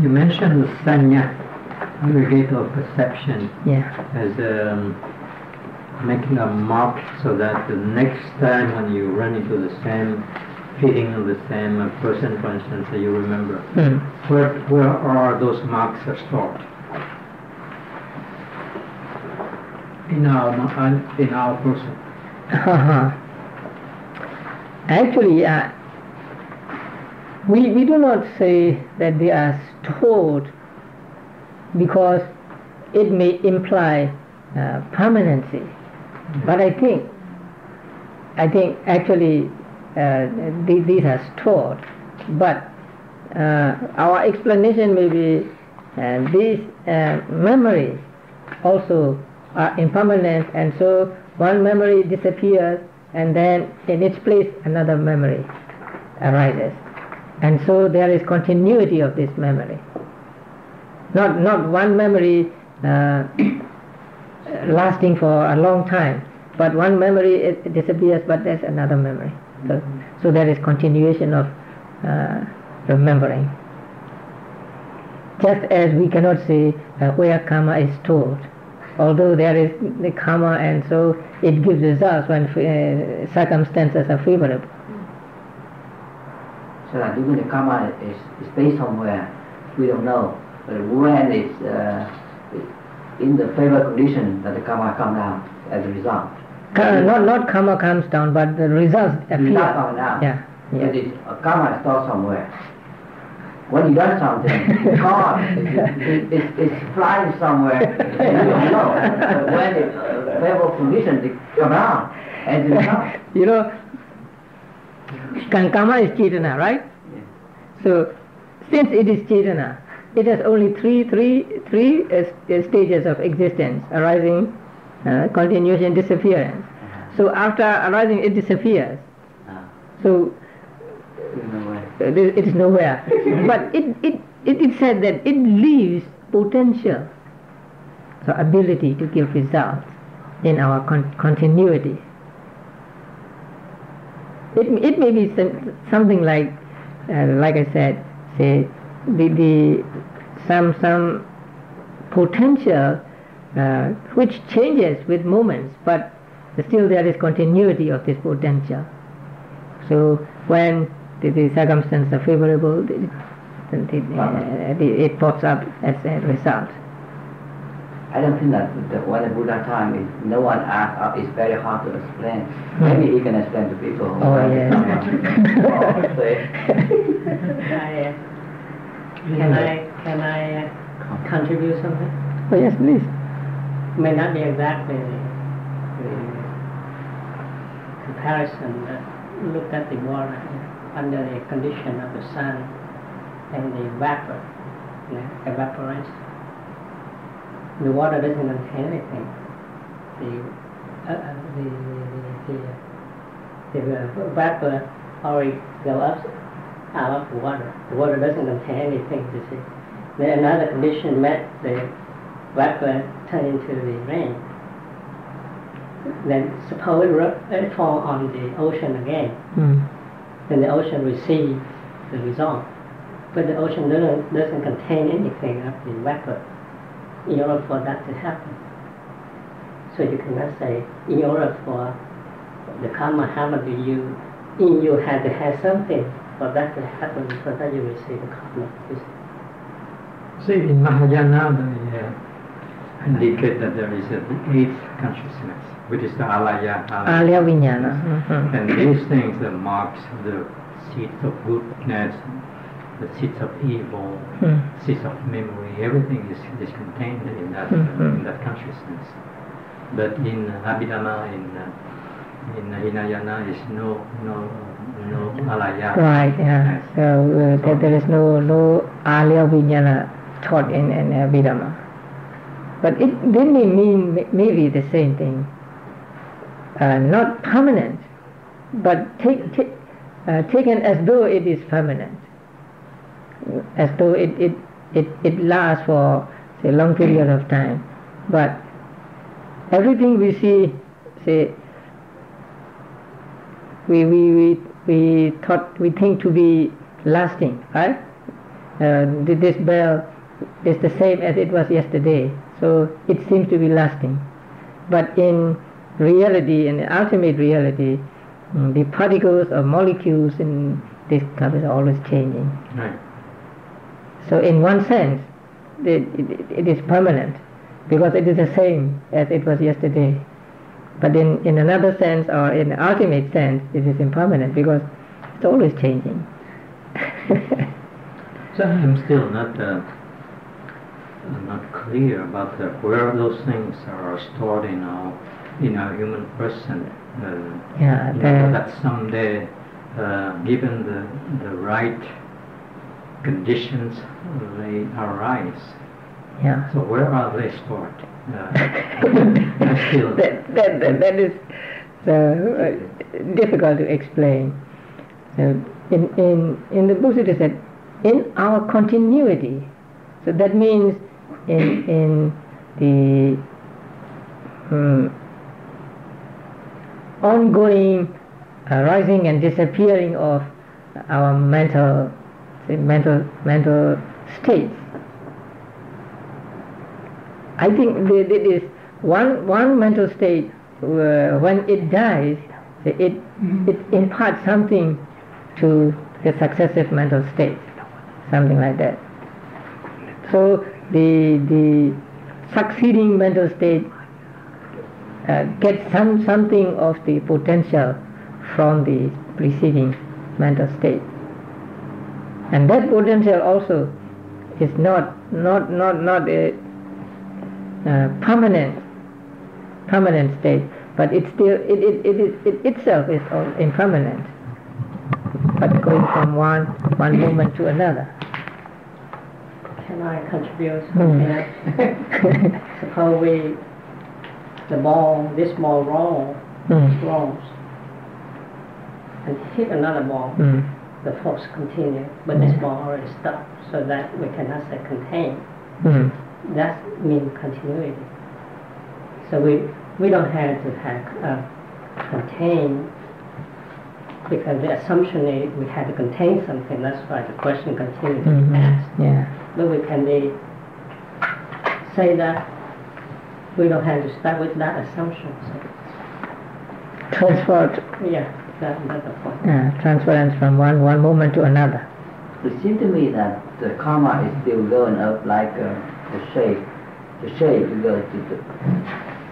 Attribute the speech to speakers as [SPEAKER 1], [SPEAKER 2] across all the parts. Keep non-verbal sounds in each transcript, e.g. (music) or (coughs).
[SPEAKER 1] You mentioned the sanya, aggregator of perception,
[SPEAKER 2] Yeah.
[SPEAKER 1] as um, making a mark so that the next time when you run into the same feeling of the same person, for instance, that you remember.
[SPEAKER 2] Hmm.
[SPEAKER 1] Where, where are those marks stored? In our, in our person.
[SPEAKER 2] Uh-huh. Actually, uh, we, we do not say that they are stored because it may imply uh, permanency. But I think, I think actually uh, th- these are stored. But uh, our explanation may be uh, these uh, memories also are impermanent, and so one memory disappears, and then in its place another memory arises, and so there is continuity of this memory. Not not one memory uh, (coughs) lasting for a long time, but one memory it disappears, but there's another memory. So, so there is continuation of uh, remembering. Just as we cannot say uh, where karma is stored, although there is the karma and so it gives results when uh, circumstances are favorable.
[SPEAKER 3] So that even the karma is, is based somewhere, we don't know. But when it's uh, in the favorable condition that the karma comes down as a result.
[SPEAKER 2] Ka- not not karma comes down, but the results appear.
[SPEAKER 3] Result come down.
[SPEAKER 2] Yeah, yeah.
[SPEAKER 3] it's, uh, karma is stored somewhere. When you done something, it's gone. (laughs) It's, it, it, it's flying somewhere. (laughs) You don't know. But when it's uh, favorable condition, it come down as a result.
[SPEAKER 2] you know, kan- karma is chetana, right? So, since it is chetana, it has only three, three, three uh, stages of existence: arising, uh, continuation, disappearance. So after arising, it disappears.
[SPEAKER 3] Ah,
[SPEAKER 2] So
[SPEAKER 3] you know where.
[SPEAKER 2] uh, it is nowhere. (laughs) but it, it, it is said that it leaves potential, so ability to give results in our con- continuity. It, it may be some, something like, uh, like I said, say the, the some some potential uh, which changes with moments, but still there is continuity of this potential. So when the, the circumstances are favorable, uh, it pops up as a result.
[SPEAKER 3] I don't think that the, when the Buddha time is no one asked uh, it's very hard to explain. Maybe he can explain to people.
[SPEAKER 2] Oh,
[SPEAKER 3] yeah.
[SPEAKER 2] yes.
[SPEAKER 3] someone- or say,
[SPEAKER 4] I, uh, can I can I uh, contribute something?
[SPEAKER 2] Oh yes, please.
[SPEAKER 4] May not be exactly the, the comparison, but look at the water under the condition of the sun and the vapor, you know, evaporates. The water doesn't contain anything. The uh, uh, the the, the, the, the vapor already go up out of the water. The water doesn't contain anything, you see. Then another condition met the vapor turn into the rain. Then suppose it fall on the ocean again,
[SPEAKER 2] Mm.
[SPEAKER 4] then the ocean receives the result. But the ocean doesn't, doesn't contain anything of the vapor in order for that to happen. So you cannot say, in order for the karma happen to you, in you had to have something for that to happen, so that you receive the karma. You see.
[SPEAKER 1] See, in Mahayana, they uh, indicate that there is a, the eighth consciousness, which is the alaya.
[SPEAKER 2] Alaya Vijnana. Mhm.
[SPEAKER 1] And these things that marks of the seeds of goodness, the seeds of evil,
[SPEAKER 2] Mm.
[SPEAKER 1] seeds of memory, everything is, is contained in that
[SPEAKER 2] Mhm.
[SPEAKER 1] in that consciousness. But in Abhidhamma, in uh, in Hinayana, is no no no alaya.
[SPEAKER 2] Right, yeah. So uh, there, there is no no Alaya Vijnana taught in, in Abhidhamma. But it they may mean maybe the same thing. Uh, not permanent, but take, take, uh, taken as though it is permanent. As though it, it, it, it lasts for say a long period of time. But everything we see, say, we, we, we, we thought we think to be lasting, right? uh, this bell is the same as it was yesterday. So it seems to be lasting. But in reality, in the ultimate reality, mm, the particles or molecules in this cup is always changing.
[SPEAKER 1] Right.
[SPEAKER 2] So in one sense, it, it, it is permanent because it is the same as it was yesterday. But in, in another sense or in the ultimate sense, it is impermanent because it's always changing. (laughs)
[SPEAKER 1] So I'm still not uh, not clear about the, where those things are stored in our in our human person. Uh,
[SPEAKER 2] yeah,
[SPEAKER 1] you know, that someday, uh, given the the right conditions, they arise.
[SPEAKER 2] yeah.
[SPEAKER 1] So where are they stored? Uh, (coughs)
[SPEAKER 2] that, that, that, that is uh, difficult to explain. So in, in, in the is said, in our continuity. So that means in, in the um, ongoing uh, rising and disappearing of our mental, say, mental, mental states. I think is one one mental state uh, when it dies, it it imparts something to the successive mental states, something like that. So the the succeeding mental state uh, gets some something of the potential from the preceding mental state, and that potential also is not not not not a uh, permanent permanent state, but it still it, it, it, is, it itself is all impermanent, but going from one one moment to another.
[SPEAKER 4] Can I contribute?
[SPEAKER 2] Hmm.
[SPEAKER 4] Yeah. (laughs) Suppose we, the ball, this ball roll,
[SPEAKER 2] Mm.
[SPEAKER 4] rolls, and hit another ball,
[SPEAKER 2] Mm.
[SPEAKER 4] The force continue, but this ball already stopped, so that we cannot say contain.
[SPEAKER 2] Mm.
[SPEAKER 4] That means continuity. So we we don't have to have uh, contain because the assumption is we have to contain something. That's why the question continues to be
[SPEAKER 2] Mhm.
[SPEAKER 4] asked.
[SPEAKER 2] Yeah.
[SPEAKER 4] But we can be, say that we don't have to start with that assumption. So, yeah, that's the point.
[SPEAKER 2] Uh, transference from one one moment to another.
[SPEAKER 3] It seems to me that the karma is still going up like uh, the shape. The shape goes to the,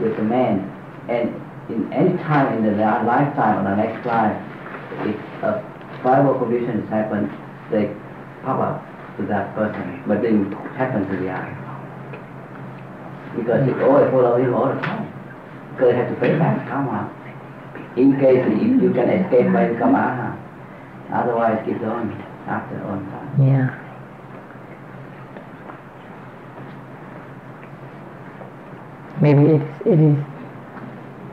[SPEAKER 3] with the man. And in any time in the lifetime or the next life, if a favorable conditions happen, they pop up to that person, but didn't happen to the other. Because it always follow him all the time. Because they have to pay back karma. In case if you can escape by karma, otherwise keep on after all time.
[SPEAKER 2] Yeah. Maybe it is it is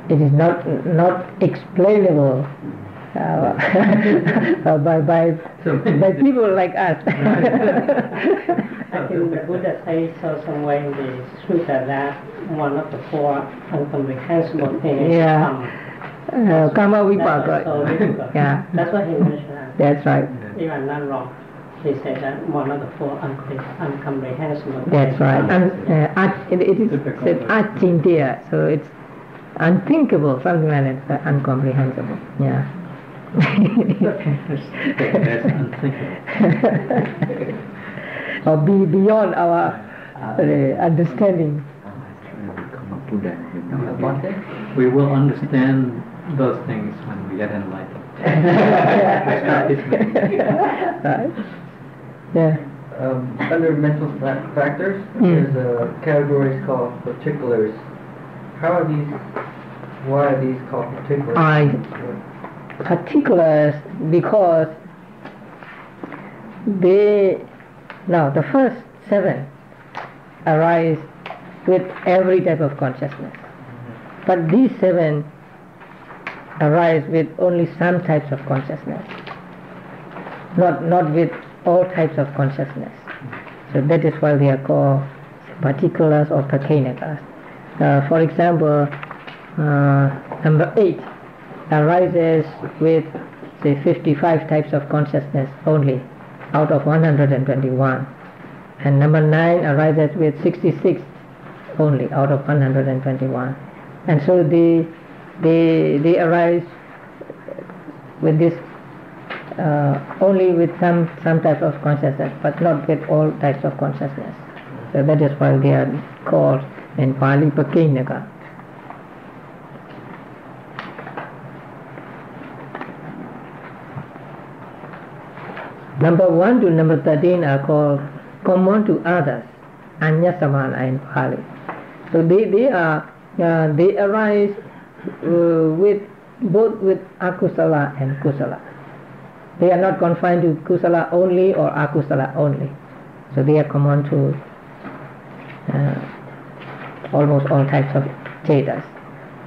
[SPEAKER 2] it is not not explainable uh, (laughs) uh, by by by people like us.
[SPEAKER 4] I think the Buddha says so somewhere in the Sutta that one of the four incomprehensible things
[SPEAKER 2] Yeah.
[SPEAKER 4] come.
[SPEAKER 2] Uh, karma
[SPEAKER 4] That's
[SPEAKER 2] vipaka.
[SPEAKER 4] also.
[SPEAKER 2] Yeah.
[SPEAKER 4] That's what he mentioned.
[SPEAKER 2] That's right.
[SPEAKER 4] If I'm not wrong, he said that one of the four uncompre- incomprehensible.
[SPEAKER 2] That's right.
[SPEAKER 4] come.
[SPEAKER 2] And uh, at- it, it is
[SPEAKER 1] Difficult.
[SPEAKER 2] said achintya, so it's unthinkable, something like that, incomprehensible. Yeah.
[SPEAKER 1] That's unthinkable. (laughs)
[SPEAKER 2] or be beyond our uh, understanding.
[SPEAKER 1] We will understand those things when we get enlightened. (laughs)
[SPEAKER 2] right? Yeah.
[SPEAKER 5] Um, under mental fa- factors,
[SPEAKER 2] Mm.
[SPEAKER 5] there's a categories called particulars. How are these? Why are these called particulars?
[SPEAKER 2] I particulars because they now the first seven arise with every type of consciousness but these seven arise with only some types of consciousness not not with all types of consciousness so that is why they are called particulars or pakinnakas uh, for example uh, number eight arises with say 55 types of consciousness only out of 121. And number 9 arises with 66 only out of 121. And so they, they, they arise with this uh, only with some, some type of consciousness, but not with all types of consciousness. So that is why they are called in Pali Pakinaka. Number 1 to number 13 are called common to others, Anyasamana in Pali. So they, they are uh, they arise uh, with both with akusala and kusala. They are not confined to kusala only or akusala only. So they are common to uh, almost all types of chetas.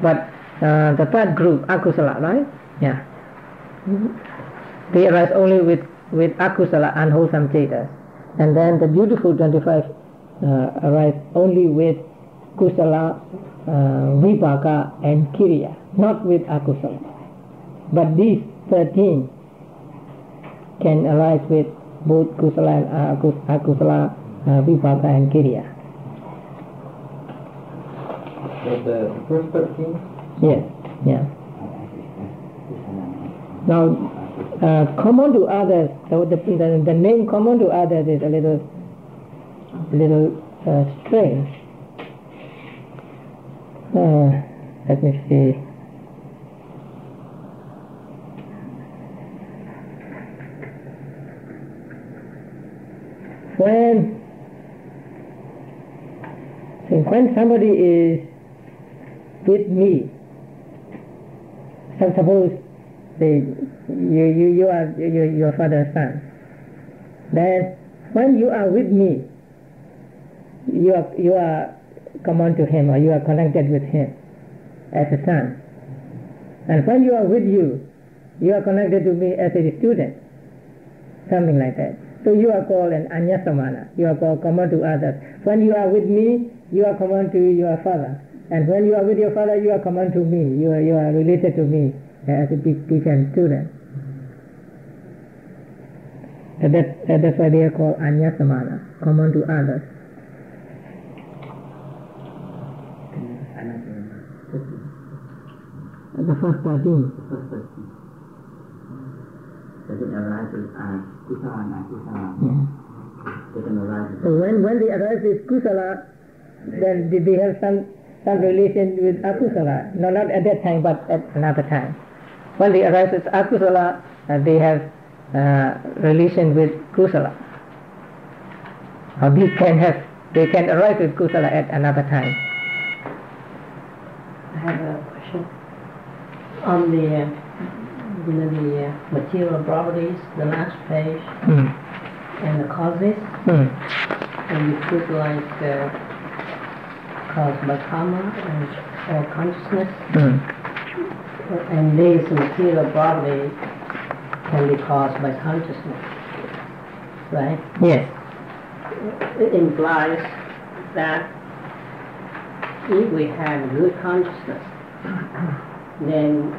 [SPEAKER 2] But uh, the third group, akusala, right? Yeah. They arise only with, with akusala, unwholesome chetas. And then the beautiful 25 uh, arise only with kusala, uh, vipaka, and kiriya, not with akusala. But these 13 can arise with both kusala and akusala, uh, vipaka, and kiriya.
[SPEAKER 5] So the first 13?
[SPEAKER 2] Yes, yeah. Now, uh, common to others, so the, the, the name common to others is a little, little uh, strange. Uh, let me see. When, when somebody is with me, so suppose they, you, you, you are you, your father's son, then when you are with me, you are, you are common to him or you are connected with him as a son. And when you are with you, you are connected to me as a student, something like that. So you are called an anyasamana. You are called common to others. When you are with me, you are common to your father. And when you are with your father, you are common to me. You are, you are related to me as a teacher and student. So that, that's why they are called anyasamana, common to others. The first 13.
[SPEAKER 3] Does it arise with uh, kusala and akusala?
[SPEAKER 2] Yeah.
[SPEAKER 3] Does it arise
[SPEAKER 2] So when, when they arise with kusala, then they- they have some, some relation with akusala. No, not at that time, but at another time. When they arise with akusala, uh, they have uh, relation with kusala. Or they can have, they can arise with kusala at another time.
[SPEAKER 4] I have a question. On the, uh, you know, the uh, material properties, the last page,
[SPEAKER 2] Hmm.
[SPEAKER 4] and the causes,
[SPEAKER 2] Hmm.
[SPEAKER 4] and you put like uh, caused by karma and or consciousness,
[SPEAKER 2] Hmm.
[SPEAKER 4] and these material property can be caused by consciousness, right?
[SPEAKER 2] Yes.
[SPEAKER 4] It implies that if we have good consciousness, then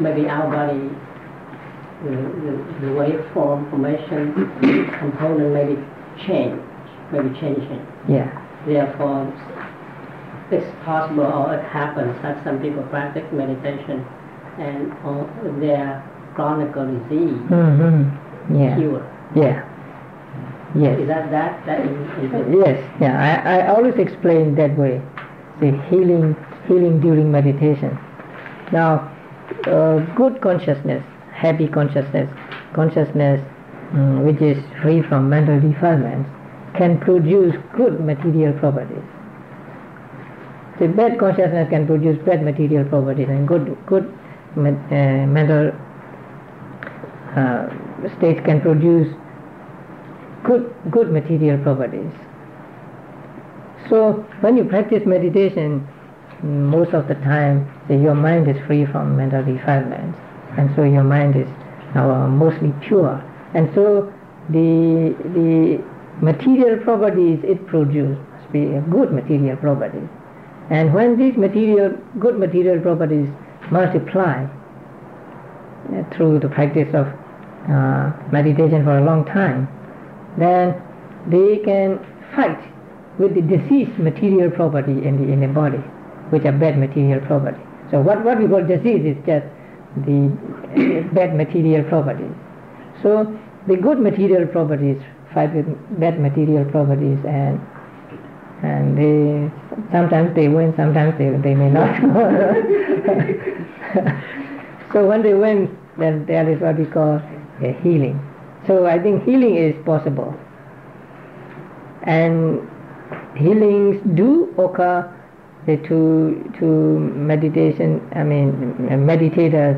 [SPEAKER 4] maybe our body, the, the, the waveform formation component may be changed, maybe changing.
[SPEAKER 2] Yeah.
[SPEAKER 4] Therefore, it's possible or it happens that some people practice meditation and uh, their chronic disease
[SPEAKER 2] Mm-hmm. Yeah.
[SPEAKER 4] cured.
[SPEAKER 2] Yeah. Yes.
[SPEAKER 4] Is that that? That is, is?
[SPEAKER 2] Yes, yeah, I, I always explain that way. The healing, healing during meditation. Now, uh, good consciousness, happy consciousness, consciousness mm, which is free from mental defilements, can produce good material properties. The bad consciousness can produce bad material properties, and good, good uh, mental uh, states can produce good, good material properties. So when you practice meditation, most of the time your mind is free from mental defilements, and so your mind is now mostly pure. And so the the material properties it produces must be a good material properties. And when these material good material properties multiply uh, through the practice of uh, meditation for a long time, then they can fight with the diseased material property in the in the body, which are bad material property. So what, what we call disease is just the (coughs) bad material properties. So the good material properties fight bad material properties and and they sometimes they win, sometimes they, they may not. (laughs) so when they win, then that is what we call healing. So I think healing is possible. And healings do occur to to meditation. I mean, meditators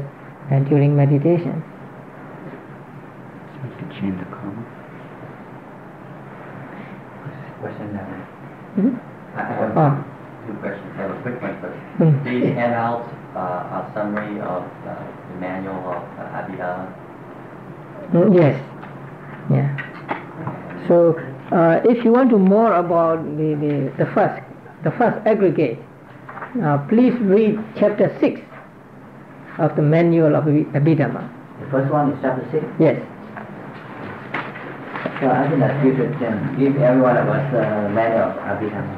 [SPEAKER 2] uh, during meditation.
[SPEAKER 6] So you can change the karma.
[SPEAKER 7] Question now.
[SPEAKER 2] Mhm.
[SPEAKER 7] I have
[SPEAKER 2] Oh.
[SPEAKER 7] two questions. I have a quick one first.
[SPEAKER 2] Mm.
[SPEAKER 7] Please hand out uh, a summary of uh, the manual of uh, Abhidharma.
[SPEAKER 2] Mm, Yes. Yeah. So uh, if you want to more about the, the, the first the first aggregate, uh, please read chapter six of the manual of Abhi- Abhidhamma.
[SPEAKER 3] The first one is chapter six.
[SPEAKER 2] Yes.
[SPEAKER 3] So I think that you should um, give every one of us a manual of Abhidhamma.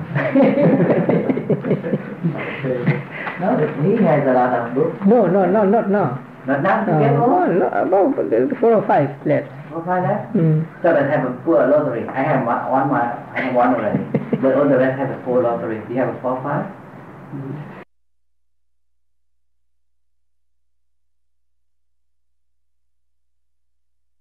[SPEAKER 3] (laughs) no, he has a lot of books.
[SPEAKER 2] No, no, no, not now.
[SPEAKER 3] Not now,
[SPEAKER 2] Uh, no, no, about four or five left.
[SPEAKER 3] Four, or five left.
[SPEAKER 2] Mm.
[SPEAKER 3] So that have a poor lottery. I have one, one, one I have one already. But oh, all the rest have a four lottery. Do you have a four, five? Mm-hmm.